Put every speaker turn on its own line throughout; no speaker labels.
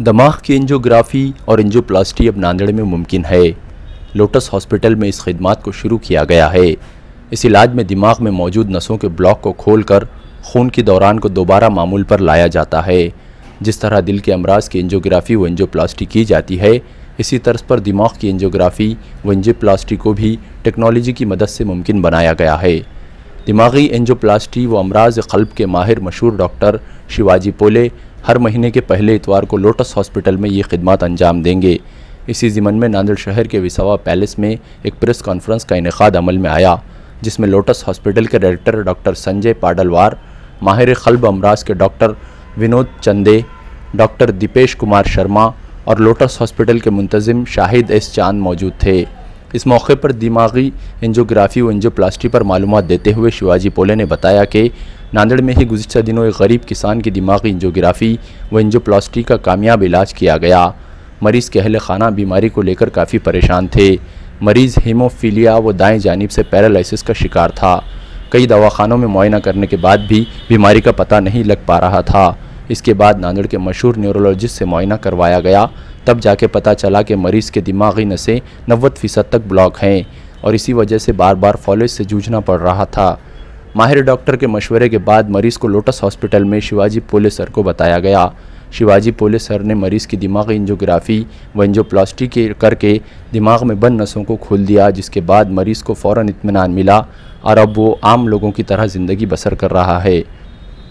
दमाग की एंजियोग्राफी और एंजियोप्लास्टी अब नांदेड़ में मुमकिन है। लोटस हॉस्पिटल में इस खिदमत को शुरू किया गया है। इस इलाज में दिमाग में मौजूद नसों के ब्लॉक को खोलकर खून के दौरान को दोबारा मामूल पर लाया जाता है। जिस तरह दिल के अमराज की एंजियोग्राफी व एंजियोप्लास्टी की जाती है, इसी तर्ज पर दिमाग की एंजियोग्राफी व एंजियोप्लास्टी को भी टेक्नोलॉजी की मदद से मुमकिन बनाया गया है। दिमागी एंजियोप्लास्टी व अमराज कल्ब के माहिर मशहूर डॉक्टर शिवाजी पोले हर महीने के पहले इतवार को लोटस हॉस्पिटल में ये खिदमत अंजाम देंगे। इसी ज़िमन में नांदेड़ शहर के विसावा पैलेस में एक प्रेस कॉन्फ्रेंस का इनका अमल में आया, जिसमें लोटस हॉस्पिटल के डायरेक्टर डॉक्टर संजय पाडलवार, माहिर खल्ब अमराज के डॉक्टर विनोद चंदे, डॉक्टर दीपेश कुमार शर्मा और लोटस हॉस्पिटल के मुंतजिम शाहिद एस चाँद मौजूद थे। इस मौके पर दिमागी एंजियोग्राफी व एंजियोप्लास्टी पर मालूम देते हुए शिवाजी पोले ने बताया कि नांदेड़ में ही गुजशत दिनों एक गरीब किसान की दिमागी एंजियोग्राफी व एंजियोप्लास्टी का कामयाब इलाज किया गया। मरीज़ के अहल खाना बीमारी को लेकर काफ़ी परेशान थे। मरीज़ हीमोफीलिया व दाएँ जानब से पैरालिसिस का शिकार था। कई दवाखानों में मुआयना करने के बाद भी बीमारी का पता नहीं लग पा रहा था। इसके बाद नांदेड़ के मशहूर न्यूरोलॉजिस्ट से मुआयना करवाया गया। तब जाके पता चला कि मरीज़ के दिमागी नसें नब्बे फ़ीसद तक ब्लॉक हैं और इसी वजह से बार बार फॉलेज से जूझना पड़ रहा था। माहिर डॉक्टर के मशवरे के बाद मरीज़ को लोटस हॉस्पिटल में शिवाजी पुलिस सर को बताया गया। शिवाजी पुलिस सर ने मरीज़ की दिमागी इंजोग्राफी व इंजोप्लास्टी के करके दिमाग में बंद नसों को खोल दिया, जिसके बाद मरीज़ को फ़ौर इतमान मिला और अब वो आम लोगों की तरह ज़िंदगी बसर कर रहा है।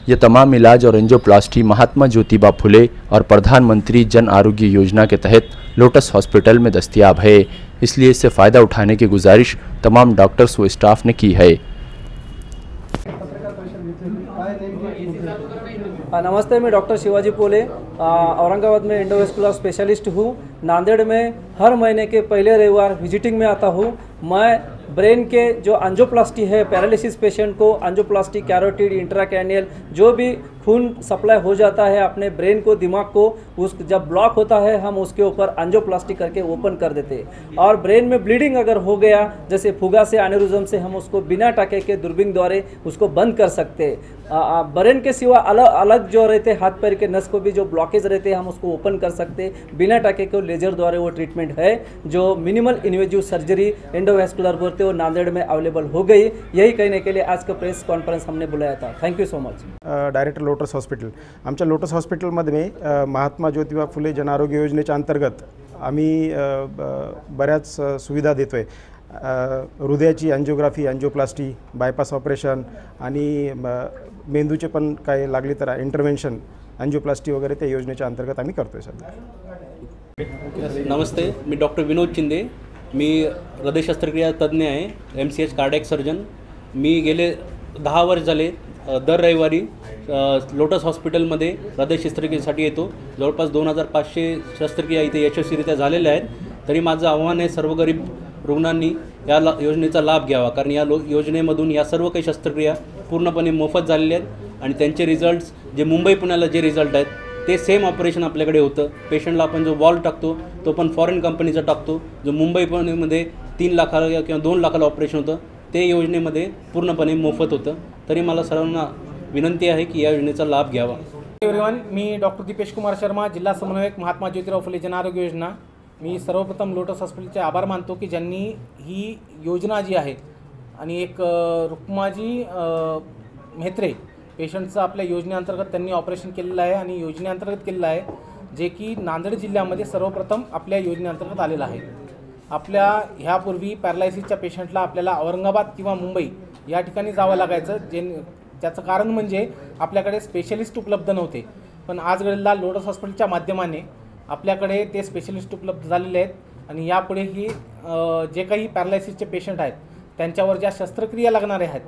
ये तमाम इलाज और एंजियोप्लास्टी महात्मा ज्योतिबा फुले और प्रधानमंत्री जन आरोग्य योजना के तहत लोटस हॉस्पिटल में दस्तियाब है। इसलिए इससे फ़ायदा उठाने की गुजारिश तमाम डॉक्टर्स व स्टाफ ने की है।
नमस्ते, मैं डॉक्टर शिवाजी पोले औरंगाबाद में एंडोवेस्कुलर स्पेशलिस्ट हूँ। नांदेड़ में हर महीने के पहले रविवार विजिटिंग में आता हूँ। मैं ब्रेन के जो एंजियोप्लास्टी है पैरालिसिस पेशेंट को एंजियोप्लास्टी कैरोटिड इंट्राकैनियल जो भी खून सप्लाई हो जाता है अपने ब्रेन को, दिमाग को, उस जब ब्लॉक होता है, हम उसके ऊपर एंजियोप्लास्टी करके ओपन कर देते और ब्रेन में ब्लीडिंग अगर हो गया, जैसे फुगा से एनेरिज्म से, हम उसको बिना टाके के दूरबीन द्वारे उसको बंद कर सकते ब्रेन के सिवा अलग अलग जो रहते हाथ पैर के नस को भी जो ब्लॉकेज रहते हम उसको ओपन कर सकते बिना टाके के, लेजर द्वारा वो ट्रीटमेंट है, जो मिनिमल इन्वेजिव सर्जरी एंडोवेस्कुलर बोलते वो नांदेड़ में अवेलेबल हो गई। यही कहने के लिए आज का प्रेस कॉन्फ्रेंस हमने बुलाया था। Thank you so much
director Lotus Hospital आमच्या लोटस हॉस्पिटलमध्ये महात्मा ज्योतिबा फुले जनआरोग्य योजनेच्या अंतर्गत आम्ही बऱ्याच सुविधा देतो आहे हृदयाची अँजिओग्राफी अँजिओप्लास्टी बायपास ऑपरेशन आणि मेंदूचे पण काय लागले तर इंटरव्हेन्शन अँजिओप्लास्टी वगैरे त्या अंतर्गत आम्ही करतो आहे
नमस्ते मी डॉक्टर विनोद शिंदे. मी हृदय शस्त्रक्रिया तज्ज्ञ आहे M C H cardiac surgeon मी गेले दहा वर्ष झाले दर रविवारी लोटस हॉस्पिटलमध्ये हृदय शस्त्रक्रियेसाठी येतो. जवळपास दोन हजार पाचशे शस्त्रक्रिया इथे यशस्वीरित्या झालेल्या आहेत. तरी माझं आव्हान आहे सर्व गरीब रुग्णांनी या ला योजनेचा लाभ घ्यावा. कारण या लो योजनेमधून या सर्व काही शस्त्रक्रिया पूर्णपणे मोफत झालेल्या आहेत. आणि त्यांचे रिझल्ट्स जे मुंबई पुण्याला जे रिझल्ट आहेत ते सेम ऑपरेशन आपल्याकडे होतं. पेशंटला आपण जो वॉल टाकतो तो पण फॉरेन कंपनीचा टाकतो. जो मुंबई पुण्यामध्ये तीन लाखाला किंवा दोन लाखाला ऑपरेशन होतं ते योजनेमध्ये पूर्णपणे मोफत होतं. तरी मला सर्वांना विनंती आहे की या योजनेचा लाभ घ्यावा.
एव्हरीवन मी डॉक्टर दीपेश कुमार शर्मा जिल्हा समन्वयक महात्मा ज्योतिराव फुले जनआरोग्य योजना. मी सर्वप्रथम लोटस हॉस्पिटलचे आभार मानतो की ज्यांनी ही योजना जी आहे आणि एक रुक्माजी म्हेत्रे पेशंटचं आपल्या योजनेअंतर्गत त्यांनी ऑपरेशन केलेलं आहे आणि योजनेअंतर्गत केलेलं आहे जे की नांदेड जिल्ह्यामध्ये सर्वप्रथम आपल्या योजनेअंतर्गत आलेलं आहे. आपल्या ह्यापूर्वी पॅरालायसिसच्या पेशंटला आपल्याला औरंगाबाद किंवा मुंबई या ठिकाणी जावं लागायचं जे त्याचं कारण म्हणजे आपल्याकडे स्पेशलिस्ट उपलब्ध नव्हते. पण आज घडीला लोटस हॉस्पिटलच्या माध्यमाने आपल्याकडे ते स्पेशलिस्ट उपलब्ध झालेले आहेत आणि यापुढेही जे काही पॅरालायसिसचे पेशंट आहेत त्यांच्यावर ज्या शस्त्रक्रिया लागणाऱ्या आहेत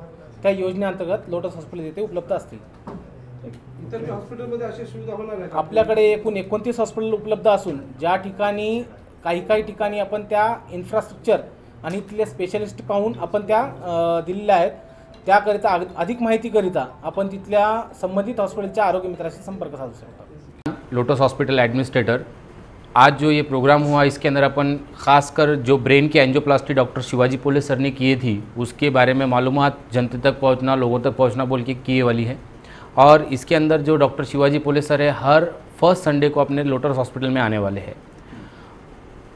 त्या योजनेअंतर्गत लोटस हॉस्पिटल येथे उपलब्ध असतील.
हॉस्पिटलमध्ये अशी सुविधा होणार
आपल्याकडे एकूण एकोणतीस हॉस्पिटल उपलब्ध असून ज्या ठिकाणी काही काही ठिकाणी आपण त्या इन्फ्रास्ट्रक्चर आणि तिथले स्पेशलिस्ट पाहून आपण त्या दिलेल्या आहेत. त्याकरिता अधिक माहितीकरिता आपण तिथल्या संबंधित हॉस्पिटलच्या आरोग्य मित्राशी संपर्क साधू शकतो.
लोटस हॉस्पिटल एडमिनिस्ट्रेटर आज जो ये प्रोग्राम हुआ, इसके अंदर अपन खासकर जो ब्रेन की एंजियोप्लास्टी डॉक्टर शिवाजी पोले सर ने किए थी, उसके बारे में मालूम जनता तक पहुँचना, लोगों तक पहुँचना बोल के किए वाली है। और इसके अंदर जो डॉक्टर शिवाजी पोले सर है, हर फ़र्स्ट संडे को अपने लोटस हॉस्पिटल में आने वाले हैं।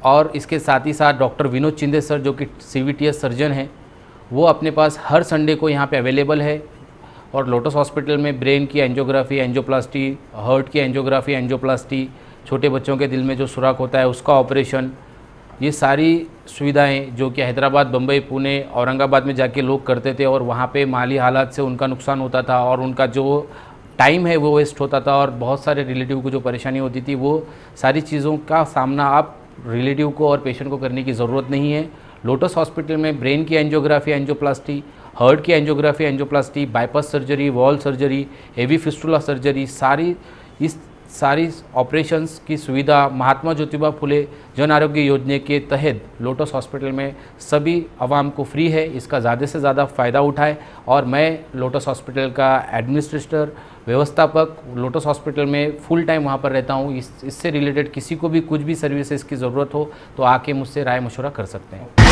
और इसके साथ ही साथ डॉक्टर विनोद चिंदे सर, जो कि सीवीटीएस सर्जन हैं, वो अपने पास हर संडे को यहाँ पे अवेलेबल है। और लोटस हॉस्पिटल में ब्रेन की एंजियोग्राफी एंजियोप्लास्टी हार्ट की एंजियोग्राफी एंजियोप्लास्टी छोटे बच्चों के दिल में जो सुराख होता है, उसका ऑपरेशन ये सारी सुविधाएँ जो कि हैदराबाद बम्बई पुणे, औरंगाबाद में जाके लोग करते थे और वहाँ पे माली हालात से उनका नुकसान होता था और उनका जो टाइम है वो वेस्ट होता था और बहुत सारे रिलेटिव को जो परेशानी होती थी, वो सारी चीज़ों का सामना आप रिलेटिव को और पेशेंट को करने की ज़रूरत नहीं है। लोटस हॉस्पिटल में ब्रेन की एंजियोग्राफी एंजियोप्लास्टी हर्ट की angiography angioplasty bypass surgery valve surgery AV fistula surgery सारी इस सारी ऑपरेशंस की सुविधा महात्मा ज्योतिबा फुले जन आरोग्य योजना के तहत लोटस हॉस्पिटल में सभी आवाम को फ्री है। इसका ज़्यादा से ज़्यादा फ़ायदा उठाए और मैं लोटस हॉस्पिटल का एडमिनिस्ट्रेटर, व्यवस्थापक लोटस हॉस्पिटल में फुल टाइम वहाँ पर रहता हूँ। इस, इससे रिलेटेड किसी को भी कुछ भी सर्विसेज़ की ज़रूरत हो तो आके मुझसे राय मशवरा कर सकते हैं।